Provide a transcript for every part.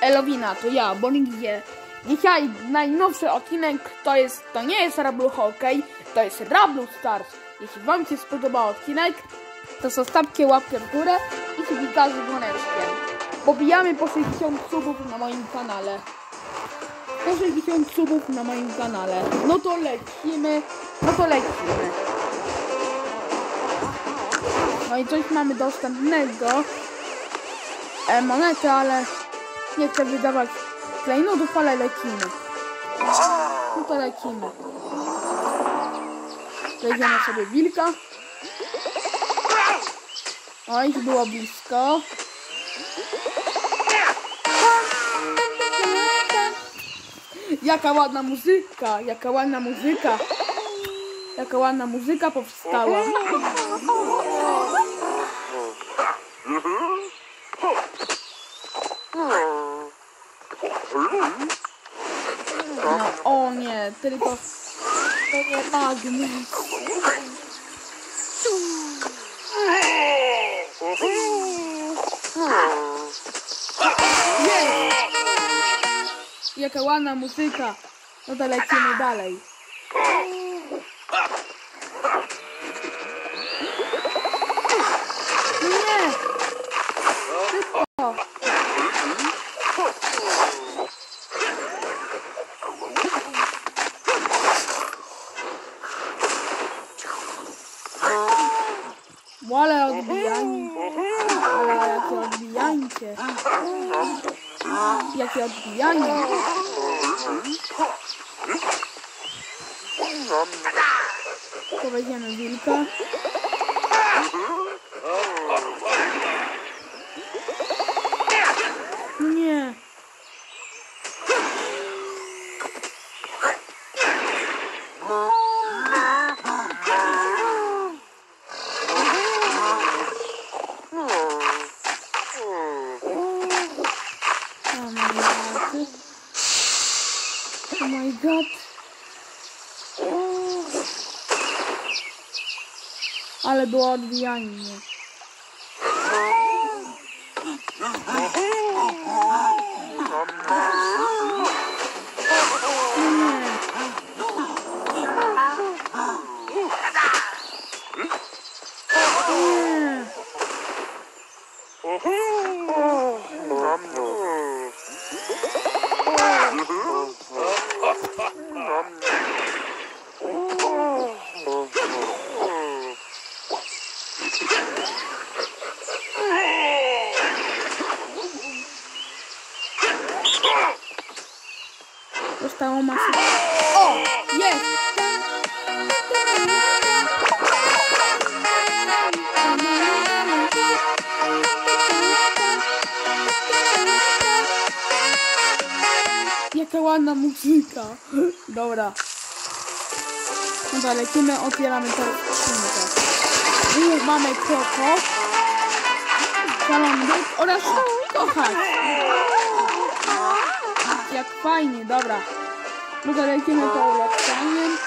Elowina, to ja, Bonigie. Dzisiaj najnowszy odcinek to jest, to nie jest Rablu Hockey, to jest Rablu Stars. Jeśli wam się spodobał odcinek, to zostawcie łapkę w górę i subika z dzwoneczkiem. Pobijamy po 60 subów na moim kanale. Po 60 subów na moim kanale. No to lecimy, no to lecimy. No i coś mamy dostępnego. E, monety, ale nie chcę wydawać klejnotów, ale lecimy. No to lecimy. Wejdziemy sobie wilka. Oj, było blisko. Jaka ładna muzyka, jaka ładna muzyka. Jaka ładna muzyka powstała. Nie, tylko to nie magnes. Jest! Jaka ładna muzyka. No to lecimy dalej. No nie! Szybko! Ale odbijanie. Ale jakie odbijancie. Jakie odbijanie. To weźmiemy wilka. No nie. Oh my god. Oh my god. Ale było odbijanie. Nie. Zostało masę. O! Jest! Jaka ładna muzyka. Dobra. Dobra, lecimy, otwieramy teraz skrzynkę. Tu mamy salondyk oraz kochać. Jak fajnie, dobra. To lecimy to ulepszaniem.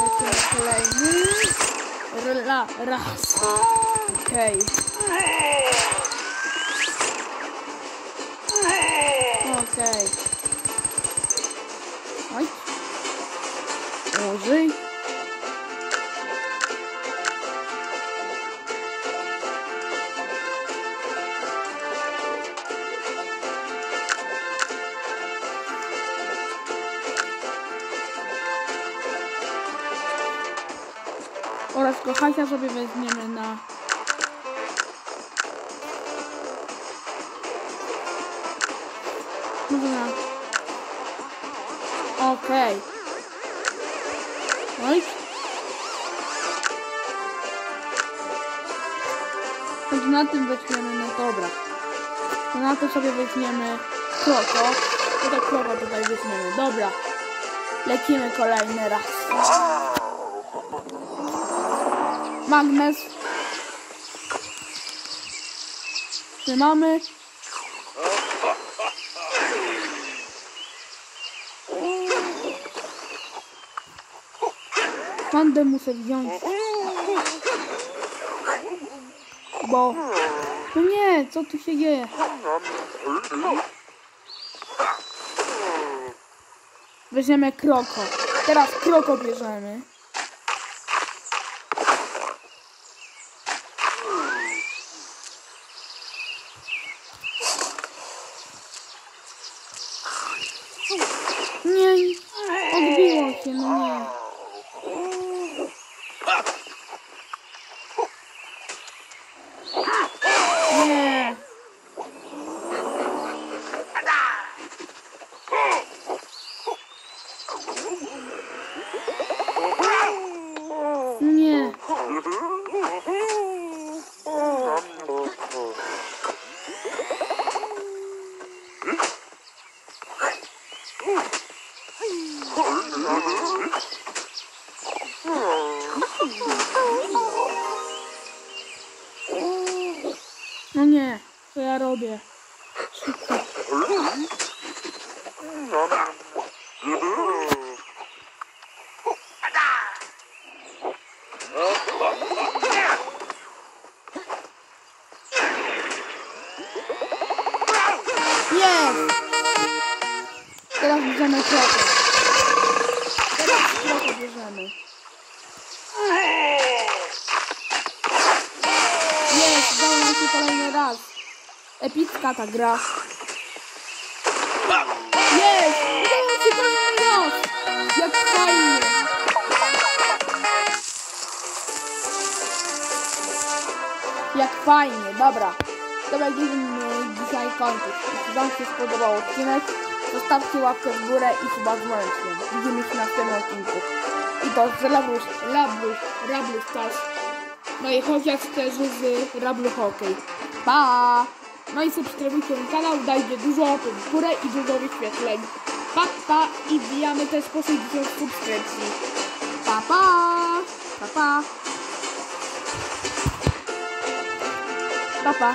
Lecimy kolejny. Rla, raz. Okej. Okej. Oj. Użyj. Oraz kochasia sobie weźmiemy na Dobra. Okej. Oj. To na tym weźmiemy, no dobra. To na to sobie weźmiemy kroko. To tak kroko tutaj weźmiemy. Dobra. Lecimy kolejny raz. Magnes. Trzymamy. Pandę muszę wziąć. Bo No nie, co tu się dzieje? Weźmiemy kroko. Teraz kroko bierzemy. Demon robię? Szybko. Jest! Teraz bierzemy krokę. Teraz krokę bierzemy. Jest, nam się kolejny raz. Epicka ta gra. Jest! Jak fajnie! Jak fajnie, dobra. To będziemy dzisiaj kończyć. Jeśli Wam się spodobał odcinek, zostawcie łapkę w górę i suba z dzwoneczkiem. Widzimy się na następnym odcinku. I to z Rabluś, Rabluś, Rabluś Stars. No i chociaż też z Rablu Hockey. Pa! No i subskrybujcie ten kanał, dajcie dużo łapek w górę i dużo wyświetleń. Pa, pa i wbijamy też po 60 subskrypcji. Pa, pa! Pa, pa! Pa, pa!